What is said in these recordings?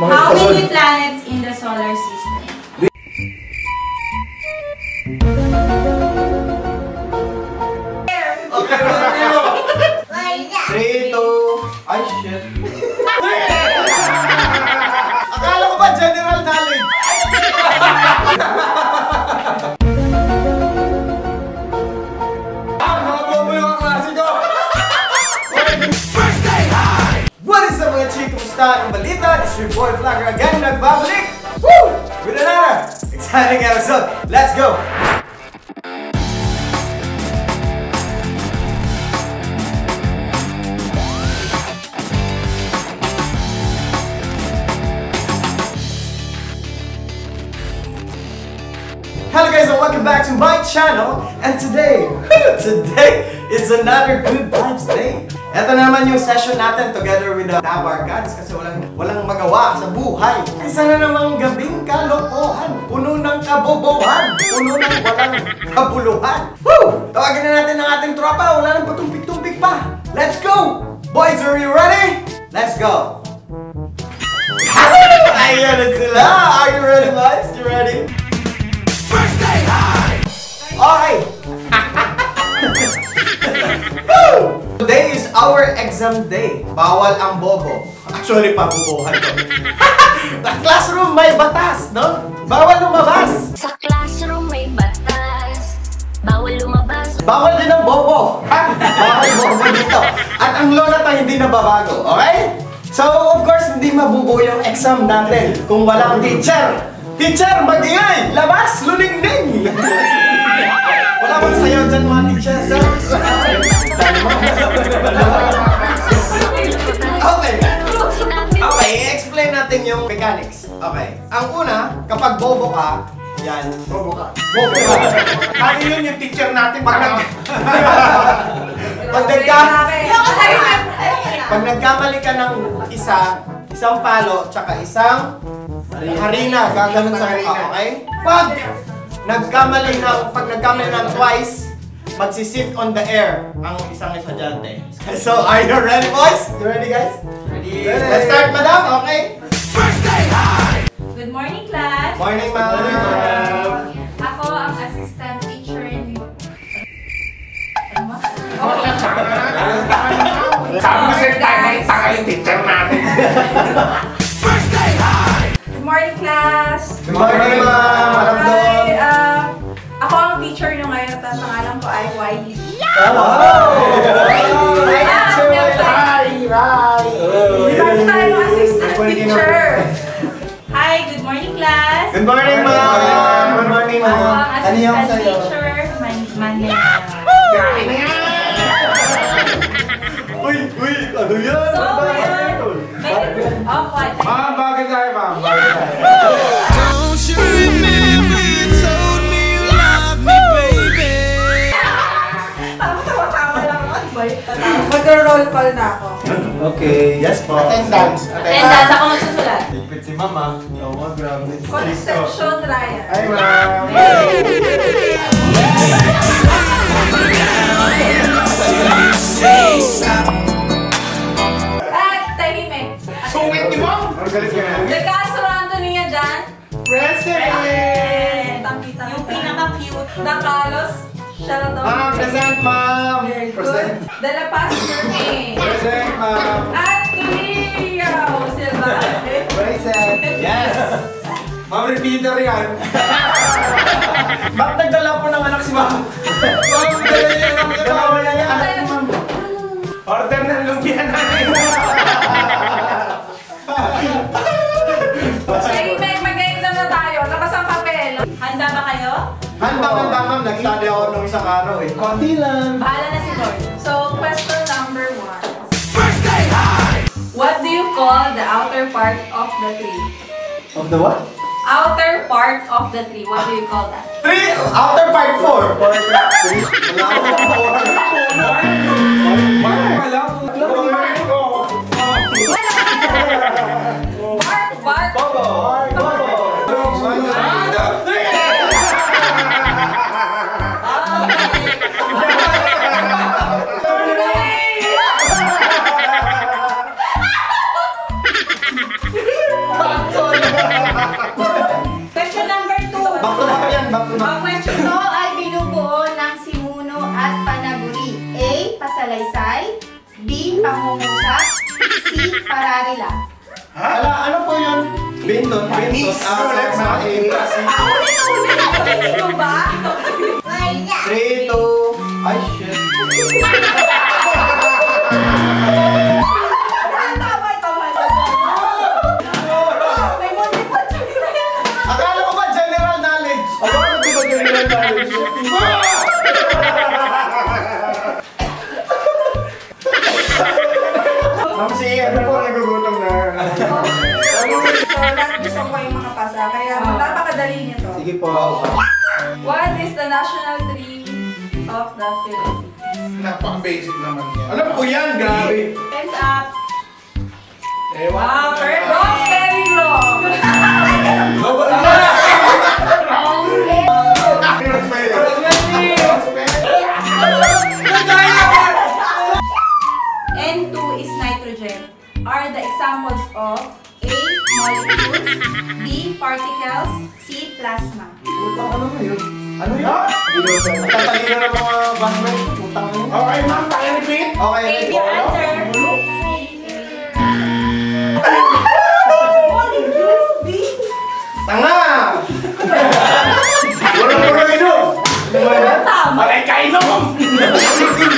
Mga How many planets in the solar system? Three, two, ay shit. Akala ko ba general knowledge? Ah. What is up mga chicos? Kumusta ang balita? This is your boy Flagger again, nagbabalik! Woo! With another exciting episode. Let's go! Hello guys and welcome back to my channel and today, today is another good vibes day. Ito naman yung session natin together with the Nabar Gods kasi walang, walang magawa sa buhay. Isa na namang gabing kalokohan, puno ng kabobohan, puno ng walang kabuluhan. Woo! Tawagin na natin ang ating tropa, wala nang patumpik-tumpik pa. Let's go! Boys, are you ready? Let's go! Ayan na sila! Are you ready boys? You ready? Okay! Woo! Our exam day. Bawal ang bobo. Actually, pabubuhan ko. The classroom may batas, no? Bawal lumabas. Sa classroom may batas Bawal lumabas Bawal din ang bobo. Ha? Bawal bobo dito. At ang lola tayo hindi nababago. Okay? So, of course, hindi mabubuo yung exam natin kung walang teacher. Teacher, mag-ingay! Labas! Luningning! Wala bang sayo dyan mga teacher, sir? Okay. Okay, i-explain natin yung mechanics. Okay. Ang una, kapag bobo ka, yan, bobo ka. Bobo ka. Ano yun yung teacher natin? Pag nag... pag nagka... Pag nagkamali ka ng isa, isang palo, tsaka isang harina, gaganon sa mukha, okay? Pag nagkamali ng, pag nagkamali ng twice, magsisit on the air ang isang estudyante. So, are you ready, boys? You ready, guys? Ready. Let's start, madam, okay? Good morning, class. Morning, ma'am. Ako ang assistant teacher ni... Ano? Sabi ko sa'yo, tanga yung teacher natin. Good morning, class. Good morning, ma'am. Madam Hi, at ang pangalan ko ay Wiley. Bakit tayo ng assistant teacher? Hi, good morning, class. Good morning, ma'am. Good morning, Ako ma'am. ang Ano yung assistant sa'yo? teacher, Man Manila. Yan! Uy, uy, ano yan? So, Mag-roll call na ako. Okay. Yes po. Attendance. Attendance ako magsusulat. Higpit si mama. Oo, grabe. Conception Ryan. Ay, ma'am. At tahimik. Sungit ni ma'am! Ang galit ka na. Nagkastro Anthony niya dyan. Present! Yung pinaka-cute na Carlos. Shout out. Ma'am, present, ma'am. Very Present. good. De La Paz Journey. Present, ma'am. At Cleo Silva. Present. Yes. Ma'am, repeater yan. Ba't nagdala po ng anak si ma'am? Ma'am, dala niya ng dalawa niya yung anak ni ma'am. Order ng lumpia natin. Tahimik. Mag-exam na tayo. Labas ang papel. Handa ba kayo? Handang-handa, ma'am. Nag-study ako nung isang araw eh. Konti lang. Bahala na si Lord. So, question number one. What do you call the outer part of the tree? Of the what? Outer part of the tree. What do you call that? Three! Outer part four. Three? Wala akong four. Ma'am, wala. Bark, yun? Benton, Benton. Ah, sa sa A. Ulit-ulit. Ano ba? Of the Philippines? Napaka-basic naman yan. Alam ko yan, grabe. Time's up. Ewan. Wow, perfect! Wrong, very wrong! N2 is nitrogen. Are the examples of A. Molecules B. Particles C. Plasma ano na yun? Ano yun? Tatalino ng mga bandmates. Putang ano yun? Okay, ma'am, paki-repeat. Okay? Your answer Tanga! Walang walang inom. Tama Malay ka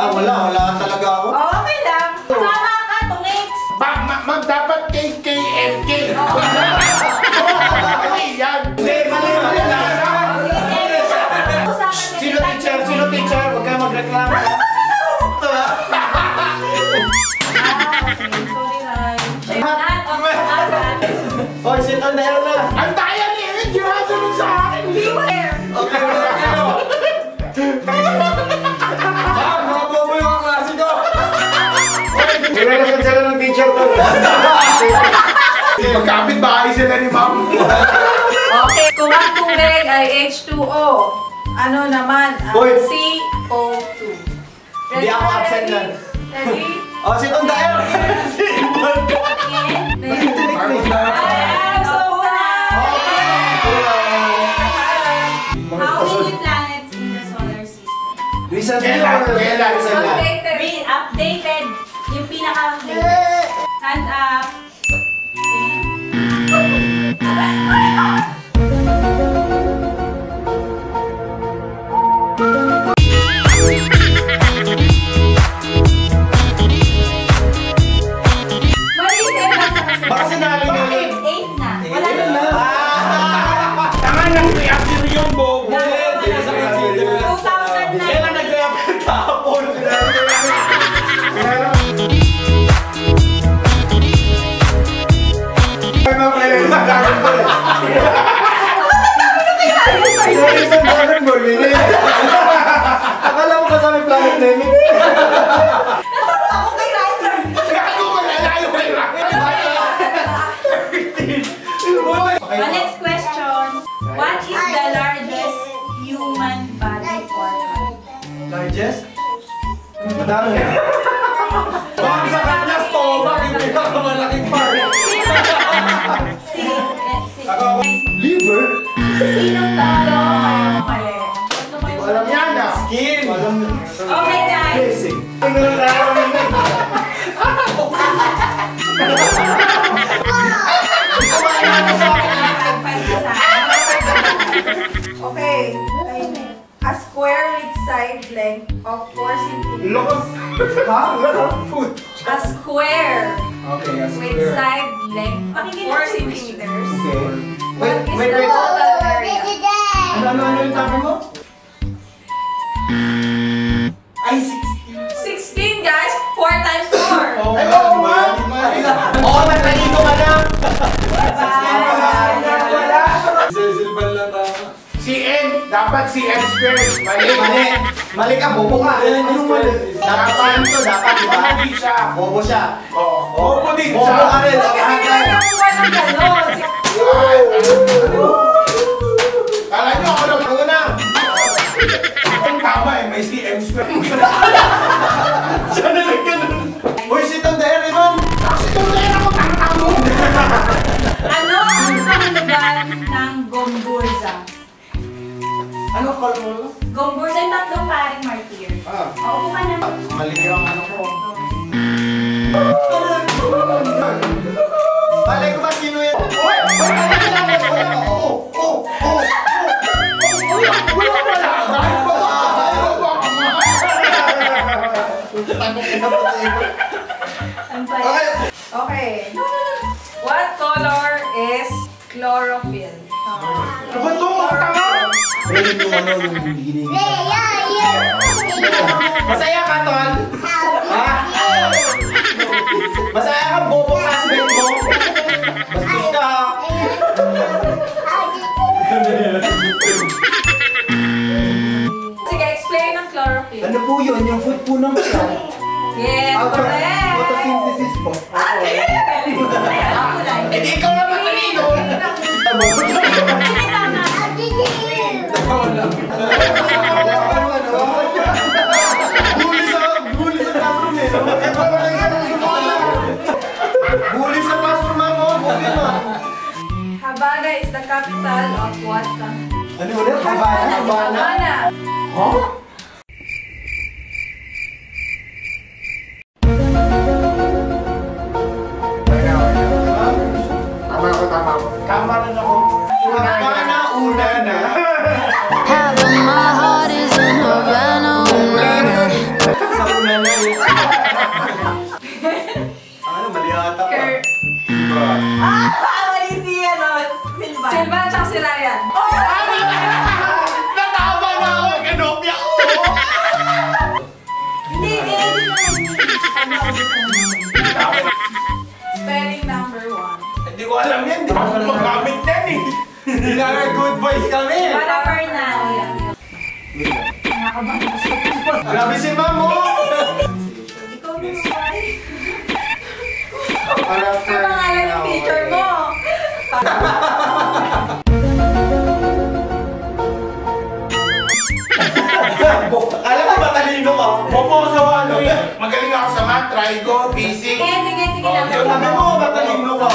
Ah, wala. Wala talaga ako. Oh, okay lang. Tama ka, Tumix. Ba, ma- ma'am, dapat KKMK. Mali yan. Hindi, mali, mali lang. Sino teacher? Sino teacher? Huwag kayo magreklamo. Ah. Agad. Oh, sit on the air na. Ang daya ni Ed, ginasunod sa akin. Beware. Okay, Nirelasyon sila ng teacher ko. Magkapit bahay sila ni ma'am. Okay, kung ang tubig ay H2O, ano naman ang Hoy. CO2? Hindi ako absent ready? yan. Ready? Oh, sit on the air. Pagod na. Ay, so How many planets in the solar system? Recently, Kailan? Kailan? Recently. Updated. Updated. Pinaka-updated. Hands up. yung Dragon Ball. Yung isang Dragon Ball, may ganyan. Akala mo kasama yung planet na yun. Next question. What is the largest human body organ? Largest? Madami. Si, si, Liver? Sinong kayo mali? Hindi ko alam yan ah. Skin. Alam mo. Okay guys. Basic. Okay. A square with side length of 4 centimeters. Lokos. Ha? Food. A square Okay, a with square. side length of 4 centimeters. Okay. What Wait, is wait, the wait. total area? Ano, ano, ano yung sabi mo? Ay, 16 guys! 4 times 4! Oh, Ay, oo. Mali. Oo, matalino ka na. Lang tama. CN. Dapat CN square. Mali. Mali. Mali ka, bobo ka. Anong mali? Dapat to, dapat, di ba? Siya. Bobo siya. Oo. Bobo din Bobo siya. ka rin. Kasi hindi na? Kala nyo ako lang. Ang tama eh, may CM square. Siya na lang ganun. Uy, meron ako tangtang mo. Ano ang kahulugan ng gomburza? Ano mo? Gomburza yung tatlong paring martir. Ah, Oo ka na. mali yung ano ko. Malay ko ba sino yan? Ang saya. Okay. Okay. What color is chlorophyll? Ano ba ito? Pwede ano, yung beginning. Masaya ka, Tol? Ha? Masaya ka, bobo classmate mo? Bastos ka. Sige, explain ang chlorophyll. Ano po yun? Yung food po ng plant. Yes, correct! Photosynthesis đưa đến hai vai hai vai nè hả alam yan. Hindi ko magamit yan eh. Nga good boys kami. Para Fernando. Grabe si Mamo. Ikaw na naman. Para Ang pangalan ng teacher mo. Alam mo ba talino ka? Ko sa ano eh. Magaling ako sa math, trigo, physics. Sige, sige, sige Oh, lang. yun. Sabi mo ba talino ka?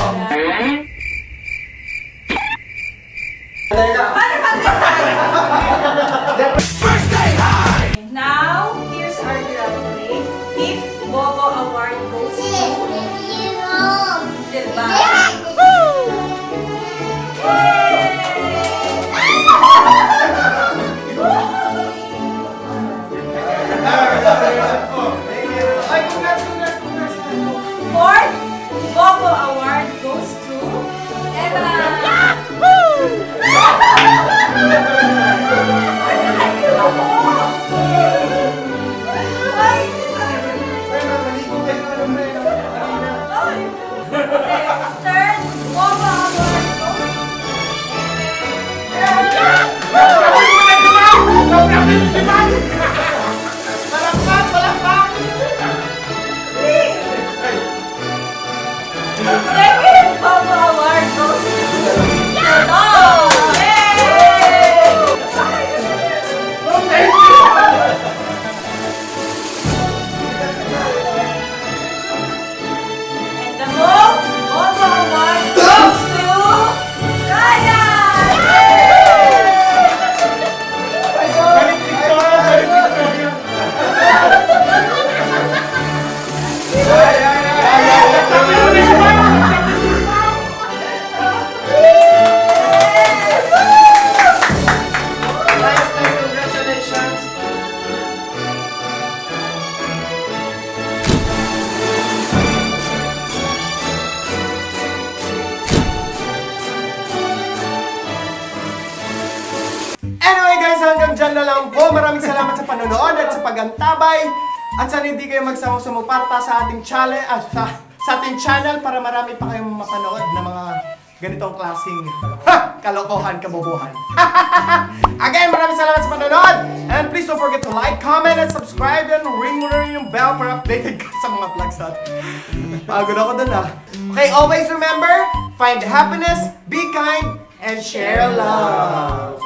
Vale, po. Maraming salamat sa panonood at sa pagantabay. At sana hindi kayo sumuparta sa ating channel, ah, sa, sa ating channel para marami pa kayong mapanood na mga ganitong klaseng ha, kalokohan, kabubuhan. Again, maraming salamat sa panonood. And please don't forget to like, comment, and subscribe. And ring mo na rin yung bell para updated ka sa mga vlogs natin. Pagod ako dun ah. Okay, always remember, find happiness, be kind, and share love.